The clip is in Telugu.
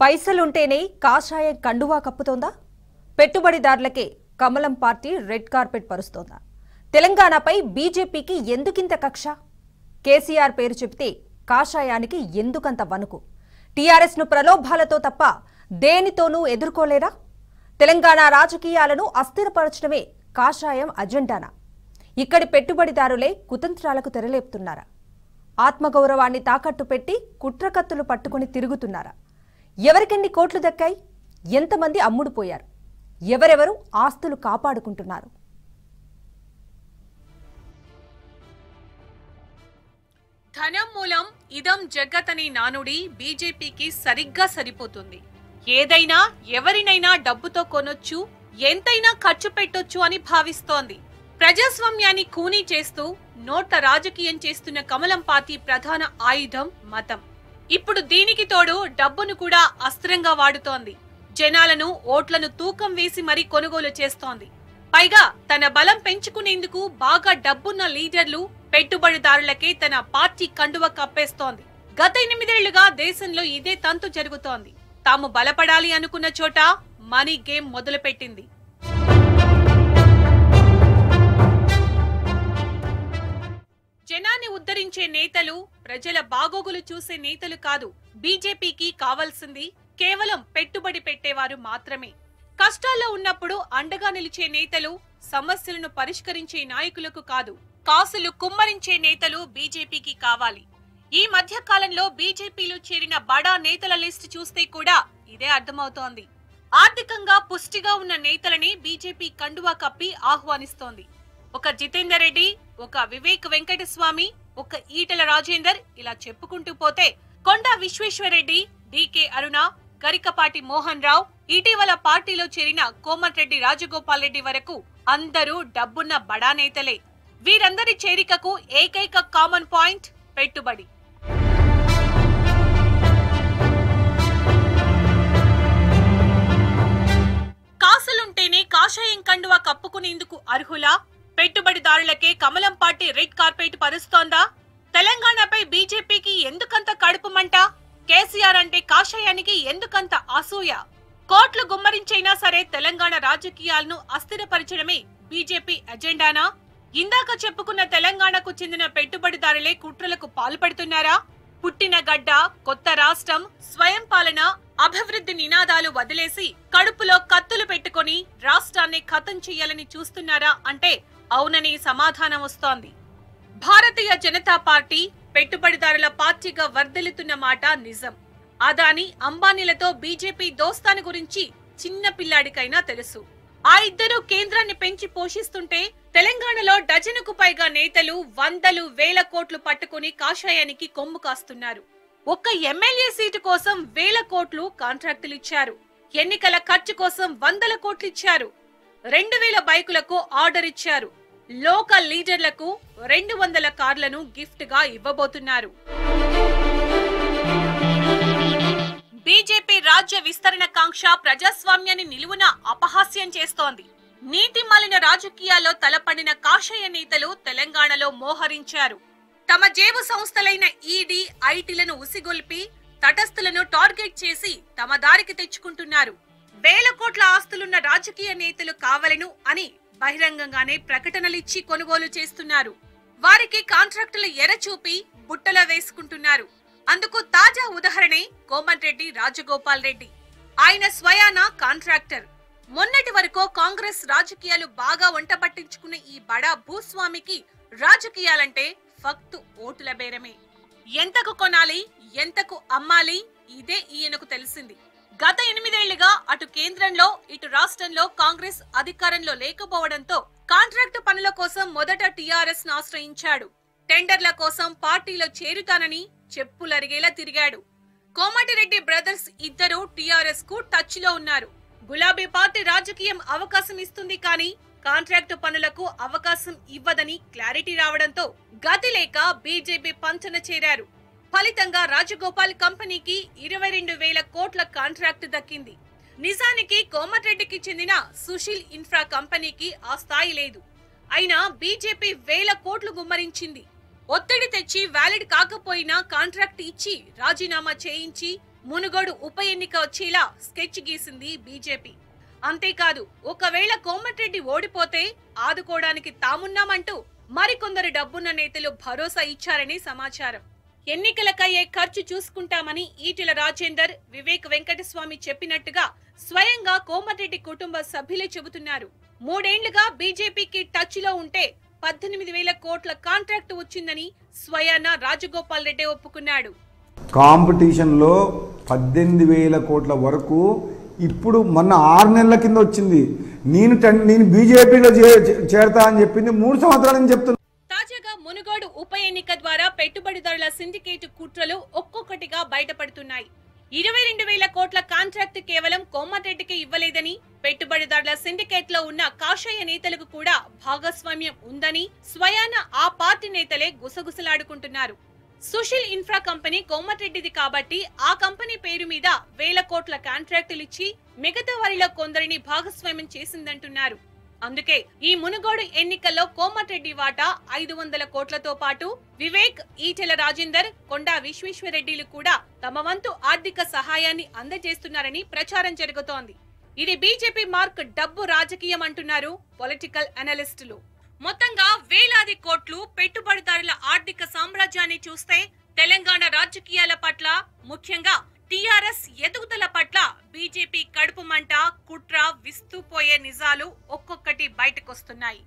పైసలుంటేనే కాషాయం కండువా కప్పుతోందా? పెట్టుబడిదారులకే కమలం పార్టీ రెడ్ కార్పెట్ పరుస్తోందా? తెలంగాణపై బీజేపీకి ఎందుకింత కక్ష? కేసీఆర్ పేరు చెబితే కాషాయానికి ఎందుకంత వణుకు? టీఆర్ఎస్ను ప్రలోభాలతో తప్ప దేనితోనూ ఎదుర్కోలేరా? తెలంగాణ రాజకీయాలను అస్థిరపరచడమే కాషాయం అజెండానా? ఇక్కడి పెట్టుబడిదారులే కుతంత్రాలకు తెరలేపుతున్నారా? ఆత్మగౌరవాన్ని తాకట్టు పెట్టి కుట్రకత్తులు పట్టుకుని తిరుగుతున్నారా? ఎవరికెన్ని కోట్లు దక్కాయి? ఎంతమంది అమ్ముడుపోయారు? ఎవరెవరు ఆస్తులు కాపాడుకుంటున్నారు? ధనం మూలం ఇదం జగత్ నానుడి బీజేపీకి సరిగ్గా సరిపోతుంది. ఏదైనా ఎవరినైనా డబ్బుతో కొనొచ్చు ఎంతైనా ఖర్చు పెట్టొచ్చు అని భావిస్తోంది. ప్రజాస్వామ్యాన్ని కూనీ చేస్తూ నోట్ల రాజకీయం చేస్తున్న కమలం పార్టీ ప్రధాన ఆయుధం మతం. ఇప్పుడు దీనికి తోడు డబ్బును కూడా అస్త్రంగా వాడుతోంది. జనాలను ఓట్లను తూకం వేసి మరీ కొనుగోలు చేస్తోంది. పైగా తన బలం పెంచుకునేందుకు బాగా డబ్బున్న లీడర్లు పెట్టుబడిదారులకే తన పార్టీ కండువ కప్పేస్తోంది. గత ఎనిమిదేళ్ళుగా దేశంలో ఇదే తంతు జరుగుతోంది. తాము బలపడాలి అనుకున్న చోట మనీ గేమ్ మొదలుపెట్టింది. జనాన్ని ఉద్ధరించే నేతలు ప్రజల బాగోగులు చూసే నేతలు కాదు బీజేపీకి కావాల్సింది కేవలం పెట్టుబడి పెట్టేవారు మాత్రమే. కష్టాల్లో ఉన్నప్పుడు అండగా నిలిచే నేతలు సమస్యలను పరిష్కరించే నాయకులకు కాదు కాసులు కుమ్మరించే నేతలు బీజేపీకి కావాలి. ఈ మధ్య కాలంలో బీజేపీలో చేరిన బడా నేతల లిస్టు చూస్తే కూడా ఇదే అర్థమవుతోంది. ఆర్థికంగా పుష్టిగా ఉన్న నేతలని బీజేపీ కండువా కప్పి ఆహ్వానిస్తోంది. ఒక జితేందర్ రెడ్డి ఒక వివేక్ వెంకటస్వామి ఒక ఈటల రాజేందర్ ఇలా చెప్పుకుంటూ పోతే కొండ విశ్వేశ్వరరెడ్డి డికే అరుణ గరికపాటి మోహన్ రావు ఇటీవల పార్టీలో చేరిన కోమటిరెడ్డి రాజగోపాల్ రెడ్డి వరకు అందరూ డబ్బున్న బడా నేతలే. వీరందరి చేరికకు ఏకైక కామన్ పాయింట్ పెట్టుబడి. కాసలుంటేనే కాషాయం కండువా కప్పుకునేందుకు అర్హులా? పెట్టుబడిదారులకే కమలం పార్టీ రెడ్ కార్పెట్ పరుస్తోందా? తెలంగాణపై బీజేపీకి ఎందుకంత కడుపుమంట కేసీఆర్ అంటే కాషాయానికి ఎందుకంత అసూయ? కోట్లు గుమ్మరించైనా సరే తెలంగాణ రాజకీయాలను అస్థిరపరచడమే బీజేపీ ఎజెండానా? ఇందాక చెప్పుకున్న తెలంగాణకు చెందిన పెట్టుబడిదారులే కుట్రలకు పాల్పడుతున్నారా? పుట్టిన గడ్డ కొత్త రాష్ట్రం స్వయం పాలన అభివృద్ధి నినాదాలు వదిలేసి కడుపులో కత్తులు పెట్టుకొని రాష్ట్రాన్ని ఖతం చేయాలని చూస్తున్నారా అంటే అవునని సమాధానం వస్తోంది. భారతీయ జనతా పార్టీ పెట్టుబడిదారుల పార్టీగా వర్ధిల్లుతున్న మాట నిజం. అదాని అంబానీలతో బీజేపీ దోస్తాను గురించి చిన్న పిల్లాడికైనా తెలుసు. ఆ ఇద్దరు కేంద్రాన్ని పెంచి పోషిస్తుంటే తెలంగాణలో డజనుకు పైగా నేతలు వందలు వేల కోట్లు పట్టుకుని కాషాయానికి కొమ్ము కాస్తున్నారు. ఒక్క ఎమ్మెల్యే సీటు కోసం వేల కోట్లు కాంట్రాక్టులు ఇచ్చారు ఎన్నికల ఖర్చు కోసం వందల కోట్లు ఇచ్చారు రెండు వేల బైకులకు ఆర్డర్ ఇచ్చారు. లోకల్ లీడర్లకు రెండు వందల కార్లను గిఫ్ట్గా ఇవ్వబోతున్నారు. బీజేపీ రాజ్య విస్తరణ కాంక్ష ప్రజాస్వామ్యాన్ని నిలువున అపహాస్యం చేస్తోంది. నీతి మలిన రాజకీయాల్లో తలపడిన కాషాయ నేతలు తెలంగాణలో మోహరించారు. తమ జేబు సంస్థలైన ఈడీ ఐటీలను ఉసిగొల్పి తటస్థులను టార్గెట్ చేసి తమ దారికి తెచ్చుకుంటున్నారు. వేల కోట్ల ఆస్తులున్న రాజకీయ నేతలు కావలను అని బహిరంగంగానే ప్రకటనలిచ్చి కొనుగోలు చేస్తున్నారు. వారికి కాంట్రాక్టులు ఎరచూపి బుట్టలో వేసుకుంటున్నారు. అందుకు తాజా ఉదాహరణే కోమటిరెడ్డి రాజగోపాల్ రెడ్డి. ఆయన స్వయాన కాంట్రాక్టర్. మొన్నటి వరకు కాంగ్రెస్ రాజకీయాలు బాగా వంట పట్టించుకున్న ఈ బడా భూస్వామికి రాజకీయాలంటే ఫక్తు ఓటుల బేరమే. ఎంతకు కొనాలి ఎంతకు అమ్మాలి ఇదే ఈయనకు తెలిసింది. గత ఎనిమిదేళ్ళుగా అటు కేంద్రంలో ఇటు రాష్ట్రంలో కాంగ్రెస్ అధికారంలో లేకపోవడంతో కాంట్రాక్టు పనుల కోసం మొదట టీఆర్ఎస్ను ఆశ్రయించాడు. టెండర్ల కోసం పార్టీలో చేరుతానని చెప్పులరిగేలా తిరిగాడు. కోమటిరెడ్డి బ్రదర్స్ ఇద్దరు టీఆర్ఎస్కు టచ్లో ఉన్నారు. గులాబీ పార్టీ రాజకీయం అవకాశం ఇస్తుంది కానీ కాంట్రాక్టు పనులకు అవకాశం ఇవ్వదని క్లారిటీ రావడంతో గతి లేక బీజేపీ పంచన చేరారు. ఫలితంగా రాజగోపాల్ కంపెనీకి ఇరవై రెండు వేల కోట్ల కాంట్రాక్ట్ దక్కింది. నిజానికి కోమటిరెడ్డికి చెందిన సుశీల్ ఇన్ఫ్రా కంపెనీకి ఆ స్థాయి లేదు. అయినా బీజేపీ వేల కోట్లు గుమ్మరించింది. ఒత్తిడి తెచ్చి వ్యాలిడ్ కాకపోయినా కాంట్రాక్ట్ ఇచ్చి రాజీనామా చేయించి మునుగోడు ఉప ఎన్నిక వచ్చేలా స్కెచ్ గీసింది బీజేపీ. అంతేకాదు ఒకవేళ కోమటిరెడ్డి ఓడిపోతే ఆదుకోవడానికి తామున్నామంటూ మరికొందరు డబ్బున్న నేతలు భరోసా ఇచ్చారని సమాచారం. ఎన్నికలకయ్యే ఖర్చు చూసుకుంటామని ఈటెల రాజేందర్ వివేక్ వెంకటస్వామి చెప్పినట్టుగా స్వయంగా కోమటిరెడ్డి కుటుంబ సభ్యులే చెబుతున్నారు. మూడేండ్లుగా బీజేపీకి టచ్లో ఉంటే పద్దెనిమిది వేల కోట్ల కాంట్రాక్ట్ వచ్చిందని స్వయాన రాజగోపాల్ రెడ్డి ఒప్పుకున్నాడు. కాంపిటీషన్లో పద్దెనిమిది వేల కోట్ల వరకు ఇప్పుడు మొన్న ఆరు నెలల కింద వచ్చింది. నేను నేను బీజేపీలో చేరతా అని చెప్పింది మూడు సంవత్సరాల నుంచి చెప్తున్నా మునుగోడు ఉప ఎన్నిక ద్వారా పెట్టుబడిదారుల సిండికేట్ కుట్రలు ఒక్కొక్కటిగా బయటపడుతున్నాయి. ఇరవై రెండు వేల కోట్ల కాంట్రాక్ట్ కేవలం కోమటిరెడ్డికి ఇవ్వలేదని పెట్టుబడిదారుల సిండికేట్లో ఉన్న కాషాయ నేతలకు కూడా భాగస్వామ్యం ఉందని స్వయాన ఆ పార్టీ నేతలే గుసగుసలాడుకుంటున్నారు. సుశీల్ ఇన్ఫ్రా కంపెనీ కోమటిరెడ్డిది కాబట్టి ఆ కంపెనీ పేరు మీద వేల కోట్ల కాంట్రాక్టులు ఇచ్చి మిగతా వారిలో కొందరిని భాగస్వామ్యం చేసిందంటున్నారు. అందుకే ఈ మునుగోడు ఎన్నికల్లో కోమటిరెడ్డి వాటా ఐదు వందల కోట్లతో పాటు వివేక్ ఈటెల రాజేందర్ కొండా విశ్వేశ్వరరెడ్డిలు కూడా తమ వంతు ఆర్థిక సహాయాన్ని అందజేస్తున్నారని ప్రచారం జరుగుతోంది. ఇది బీజేపీ మార్క్ డబ్బు రాజకీయం అంటున్నారు పొలిటికల్ అనలిస్టులు. మొత్తంగా వేలాది కోట్లు పెట్టుబడిదారుల ఆర్థిక సామ్రాజ్యాన్ని చూస్తే తెలంగాణ రాజకీయాల పట్ల ముఖ్యంగా టీఆర్ఎస్ ఎదుగుదల పట్ల బీజేపీ కడుపు మంట కుట్ర విస్తూపోయే నిజాలు ఒక్కొక్కటి బయటకొస్తున్నాయి.